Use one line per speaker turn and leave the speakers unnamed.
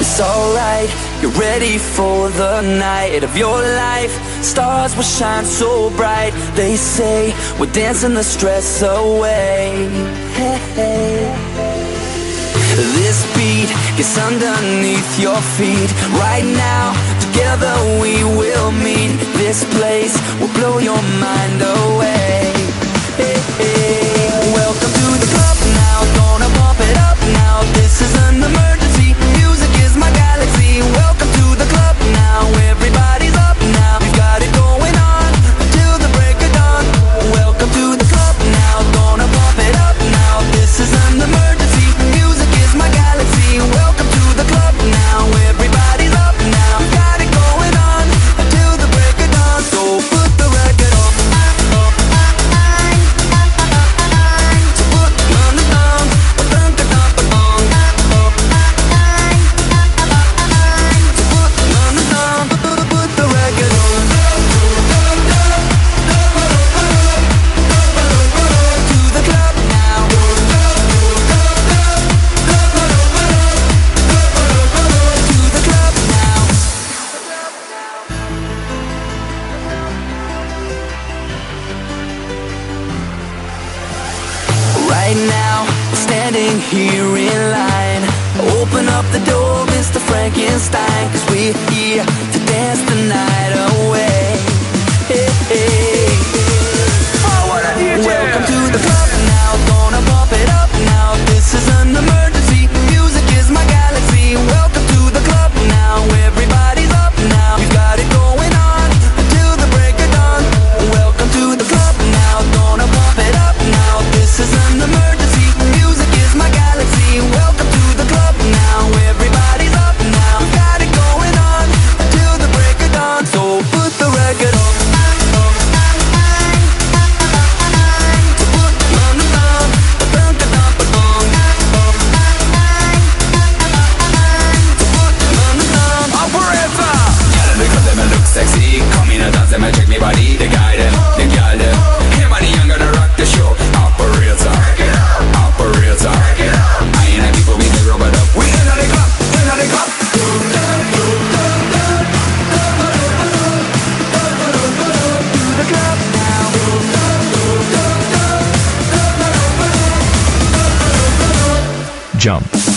It's alright, you're ready for the night of your life. Stars will shine so bright They say we're dancing the stress away. Hey, hey. This beat gets underneath your feet. Right now, together we will meet. This place will blow your mind away. Hey, right now, standing here in line. Open up the door, Mr. Frankenstein, cause we're here to dance the night.
them and check me body, them, them. Hey I'm gonna rock the show. Operator, operator.
Jump.